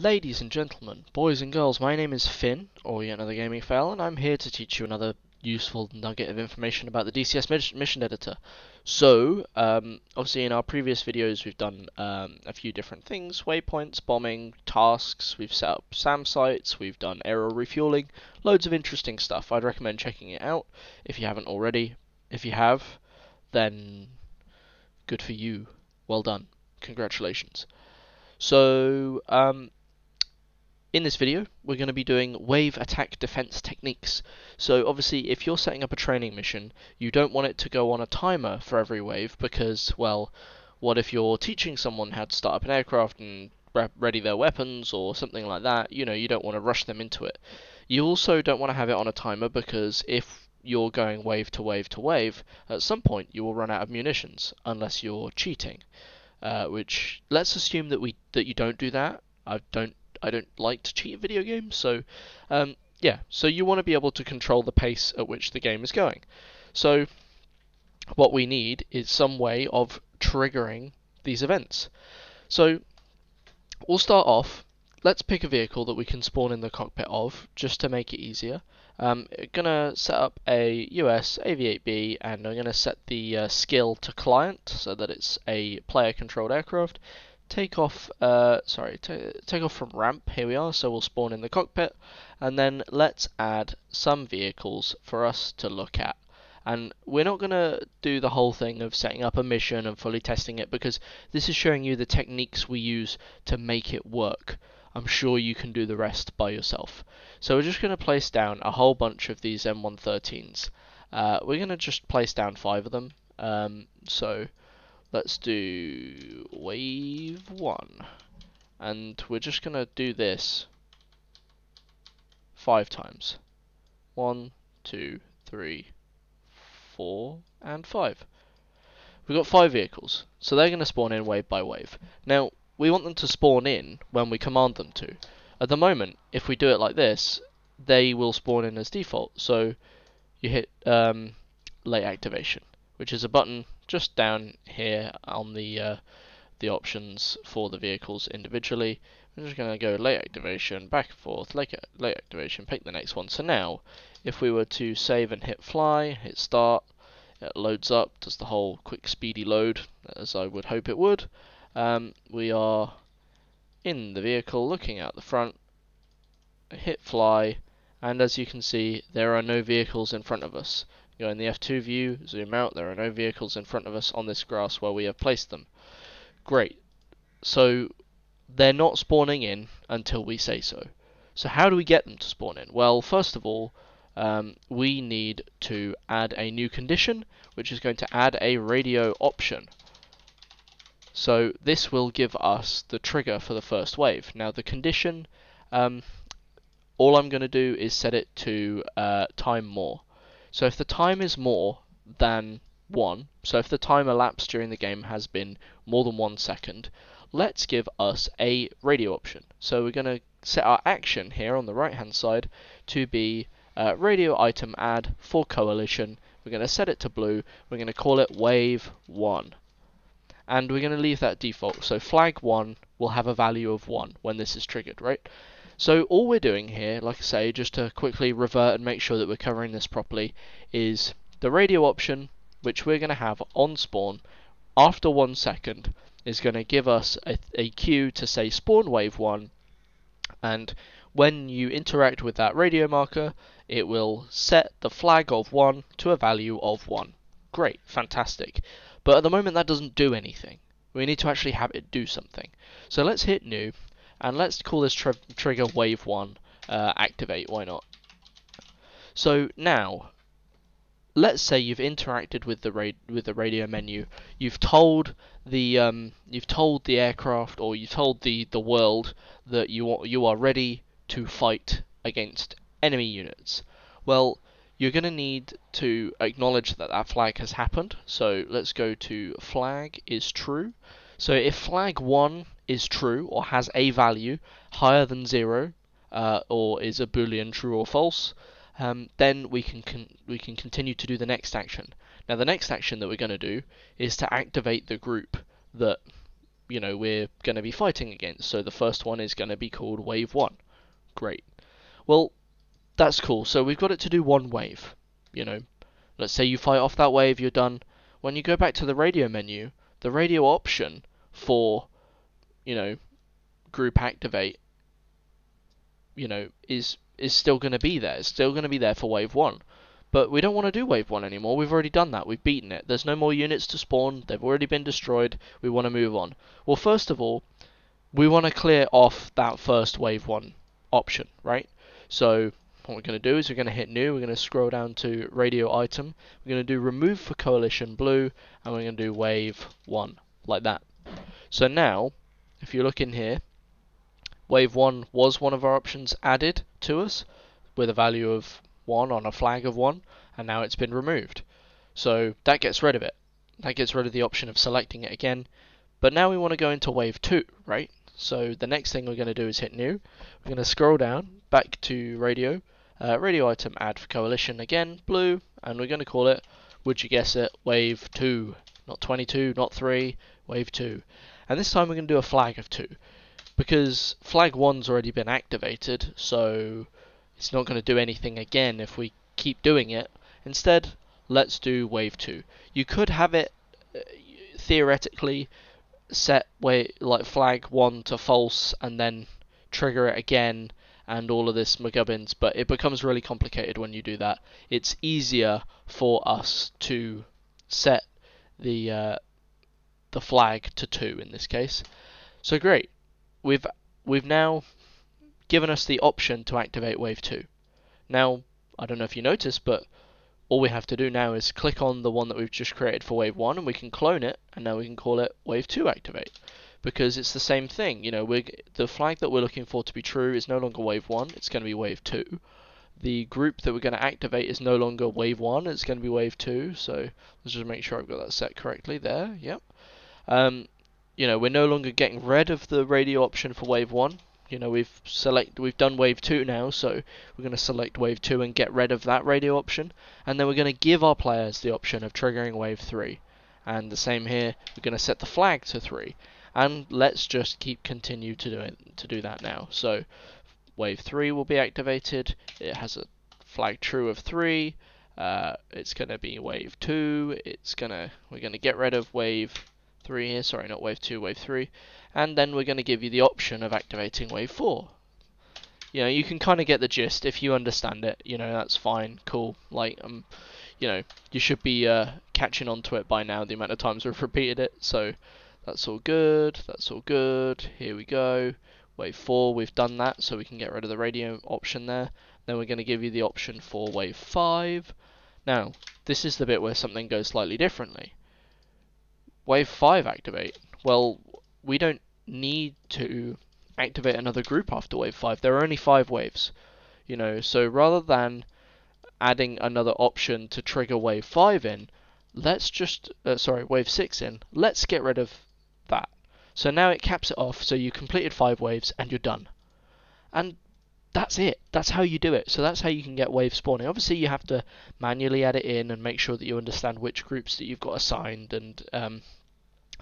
Ladies and gentlemen, boys and girls, my name is Finn, or yet another gaming fail, and I'm here to teach you another useful nugget of information about the DCS mission editor. So, um, obviously in our previous videos we've done um, a few different things, waypoints, bombing, tasks, we've set up SAM sites, we've done aerial refueling, loads of interesting stuff. I'd recommend checking it out if you haven't already. If you have, then good for you. Well done. Congratulations. So, um, in this video, we're going to be doing wave attack defense techniques. So obviously, if you're setting up a training mission, you don't want it to go on a timer for every wave because, well, what if you're teaching someone how to start up an aircraft and ready their weapons or something like that? You know, you don't want to rush them into it. You also don't want to have it on a timer because if you're going wave to wave to wave, at some point you will run out of munitions unless you're cheating. Uh, which let's assume that we that you don't do that. I don't I don't like to cheat in video games, so um, yeah. So you want to be able to control the pace at which the game is going. So what we need is some way of triggering these events. So we'll start off. Let's pick a vehicle that we can spawn in the cockpit of, just to make it easier. I'm gonna set up a US AV8B and I'm gonna set the uh, skill to client so that it's a player controlled aircraft take off, uh, sorry, take off from ramp, here we are, so we'll spawn in the cockpit, and then let's add some vehicles for us to look at. And we're not going to do the whole thing of setting up a mission and fully testing it because this is showing you the techniques we use to make it work. I'm sure you can do the rest by yourself. So we're just going to place down a whole bunch of these M113s. Uh, we're going to just place down five of them. Um, so Let's do wave one. And we're just going to do this five times. One, two, three, four, and five. We've got five vehicles, so they're going to spawn in wave by wave. Now, we want them to spawn in when we command them to. At the moment, if we do it like this, they will spawn in as default. So you hit um, late activation, which is a button just down here on the uh, the options for the vehicles individually. I'm just going to go late activation, back and forth, late, late activation, pick the next one. So now, if we were to save and hit fly, hit start, it loads up, does the whole quick speedy load, as I would hope it would. Um, we are in the vehicle, looking out the front, hit fly, and as you can see, there are no vehicles in front of us. Go in the F2 view, zoom out, there are no vehicles in front of us on this grass where we have placed them. Great. So they're not spawning in until we say so. So how do we get them to spawn in? Well, first of all, um, we need to add a new condition, which is going to add a radio option. So this will give us the trigger for the first wave. Now the condition, um, all I'm going to do is set it to uh, time more. So if the time is more than 1, so if the time elapsed during the game has been more than 1 second, let's give us a radio option. So we're going to set our action here on the right hand side to be uh, radio item add for coalition. We're going to set it to blue. We're going to call it wave 1. And we're going to leave that default. So flag 1 will have a value of 1 when this is triggered, right? So all we're doing here, like I say, just to quickly revert and make sure that we're covering this properly, is the radio option, which we're going to have on spawn after one second, is going to give us a, a cue to say spawn wave 1, and when you interact with that radio marker, it will set the flag of 1 to a value of 1. Great, fantastic. But at the moment that doesn't do anything. We need to actually have it do something. So let's hit new and let's call this tr trigger wave 1 uh, activate, why not? So now, let's say you've interacted with the with the radio menu. You've told the um, you've told the aircraft or you've told the the world that you are, you are ready to fight against enemy units. Well, you're going to need to acknowledge that that flag has happened. So let's go to flag is true. So if flag 1 is true or has a value higher than 0 uh, or is a boolean true or false, um, then we can, we can continue to do the next action. Now the next action that we're going to do is to activate the group that you know, we're going to be fighting against. So the first one is going to be called wave 1. Great. Well, that's cool. So we've got it to do one wave. You know, let's say you fight off that wave, you're done. When you go back to the radio menu, the radio option for, you know, group activate, you know, is is still going to be there. It's still going to be there for wave 1. But we don't want to do wave 1 anymore. We've already done that. We've beaten it. There's no more units to spawn. They've already been destroyed. We want to move on. Well, first of all, we want to clear off that first wave 1 option, right? So what we're going to do is we're going to hit new. We're going to scroll down to radio item. We're going to do remove for coalition blue. And we're going to do wave 1, like that. So now, if you look in here, wave 1 was one of our options added to us with a value of 1 on a flag of 1 and now it's been removed. So that gets rid of it. That gets rid of the option of selecting it again. But now we want to go into wave 2, right? So the next thing we're going to do is hit new. We're going to scroll down back to radio. Uh, radio item add for coalition again, blue, and we're going to call it, would you guess it, wave 2. Not 22, not 3, wave 2. And this time we're going to do a flag of 2. Because flag 1's already been activated, so it's not going to do anything again if we keep doing it. Instead, let's do wave 2. You could have it uh, theoretically set way like flag 1 to false and then trigger it again and all of this McGubbins, but it becomes really complicated when you do that. It's easier for us to set the uh, the flag to 2 in this case. So great. We've we've now given us the option to activate Wave 2. Now, I don't know if you noticed, but all we have to do now is click on the one that we've just created for Wave 1 and we can clone it, and now we can call it Wave 2 Activate. Because it's the same thing, you know, the flag that we're looking for to be true is no longer Wave 1, it's going to be Wave 2. The group that we're going to activate is no longer Wave 1, it's going to be Wave 2, so let's just make sure I've got that set correctly there, yep. Um, you know, we're no longer getting rid of the radio option for Wave 1, you know we've select we've done wave 2 now so we're going to select wave 2 and get rid of that radio option. And then we're going to give our players the option of triggering wave 3 and the same here we're going to set the flag to 3 and let's just keep continue to do it to do that now. So wave 3 will be activated it has a flag true of 3 uh, it's going to be wave 2 it's going to we're going to get rid of wave 3 here sorry not wave 2 wave 3 and then we're going to give you the option of activating wave 4. You know, you can kind of get the gist if you understand it. You know, that's fine, cool. Like, um, you know, you should be uh, catching on to it by now. The amount of times we've repeated it, so that's all good. That's all good. Here we go. Wave 4, we've done that, so we can get rid of the radio option there. Then we're going to give you the option for wave 5. Now, this is the bit where something goes slightly differently. Wave 5 activate. Well, we don't need to activate another group after wave 5. There are only 5 waves. You know, so rather than adding another option to trigger wave 5 in, let's just, uh, sorry, wave 6 in, let's get rid of that. So now it caps it off, so you completed 5 waves and you're done. And that's it. That's how you do it. So that's how you can get wave spawning. Obviously, you have to manually add it in and make sure that you understand which groups that you've got assigned and um,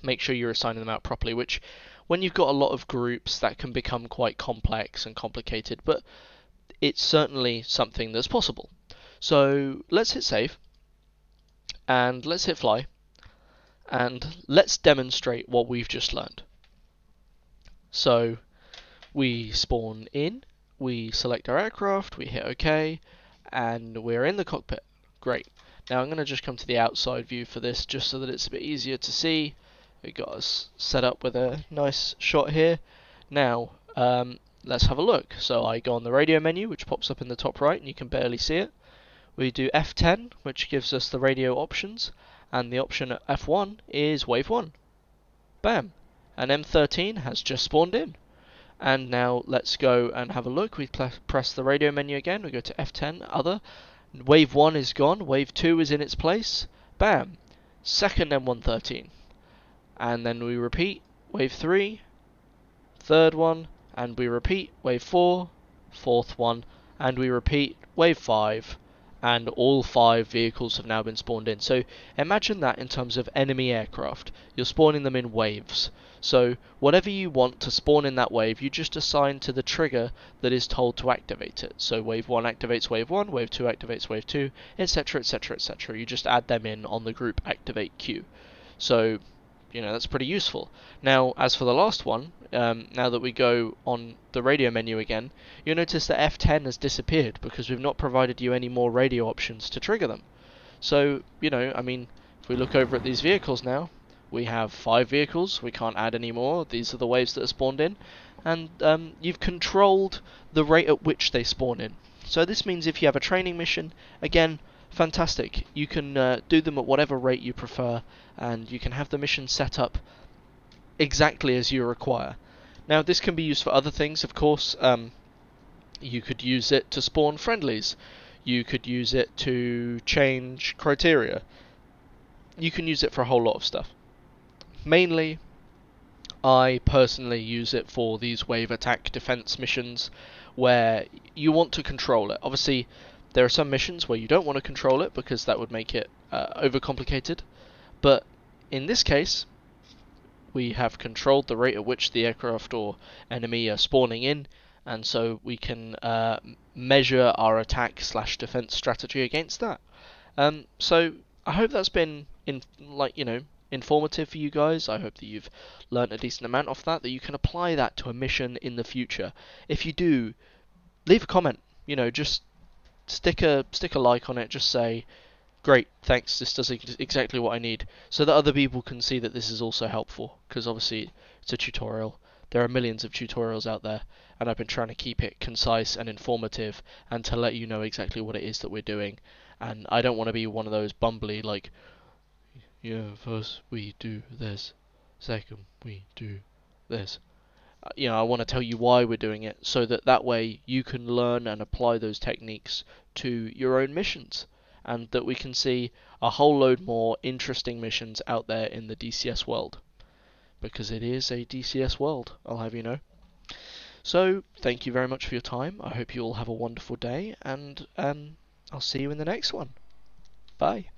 make sure you're assigning them out properly, which when you've got a lot of groups that can become quite complex and complicated, but it's certainly something that's possible. So let's hit save and let's hit fly and let's demonstrate what we've just learned. So we spawn in, we select our aircraft, we hit OK, and we're in the cockpit. Great. Now I'm going to just come to the outside view for this just so that it's a bit easier to see we got us set up with a nice shot here. Now, um, let's have a look. So I go on the radio menu, which pops up in the top right, and you can barely see it. We do F10, which gives us the radio options, and the option at F1 is Wave 1. Bam! And M13 has just spawned in. And now let's go and have a look. We press the radio menu again, we go to F10, Other. Wave 1 is gone, Wave 2 is in its place. Bam! Second M113 and then we repeat wave 3, third one, and we repeat wave 4, fourth one, and we repeat wave 5, and all five vehicles have now been spawned in. So imagine that in terms of enemy aircraft. You're spawning them in waves. So whatever you want to spawn in that wave, you just assign to the trigger that is told to activate it. So wave 1 activates wave 1, wave 2 activates wave 2, etc, etc, etc. You just add them in on the group activate queue. So you know that's pretty useful. Now, as for the last one, um, now that we go on the radio menu again, you'll notice that F10 has disappeared because we've not provided you any more radio options to trigger them. So, you know, I mean, if we look over at these vehicles now, we have five vehicles, we can't add any more, these are the waves that are spawned in, and um, you've controlled the rate at which they spawn in. So this means if you have a training mission, again, fantastic. You can uh, do them at whatever rate you prefer, and you can have the mission set up exactly as you require. Now, this can be used for other things, of course. Um, you could use it to spawn friendlies. You could use it to change criteria. You can use it for a whole lot of stuff. Mainly, I personally use it for these wave attack defense missions where you want to control it. Obviously, there are some missions where you don't want to control it because that would make it uh, overcomplicated. But in this case, we have controlled the rate at which the aircraft or enemy are spawning in, and so we can uh, measure our attack slash defense strategy against that. Um, so I hope that's been in like you know informative for you guys. I hope that you've learned a decent amount off that, that you can apply that to a mission in the future. If you do, leave a comment. You know, just stick a stick a like on it. Just say great, thanks, this does exactly what I need, so that other people can see that this is also helpful, because obviously it's a tutorial. There are millions of tutorials out there, and I've been trying to keep it concise and informative, and to let you know exactly what it is that we're doing. And I don't want to be one of those bumbly, like, yeah, first we do this, second we do this. You know, I want to tell you why we're doing it, so that that way you can learn and apply those techniques to your own missions and that we can see a whole load more interesting missions out there in the DCS world. Because it is a DCS world, I'll have you know. So, thank you very much for your time. I hope you all have a wonderful day, and um, I'll see you in the next one. Bye.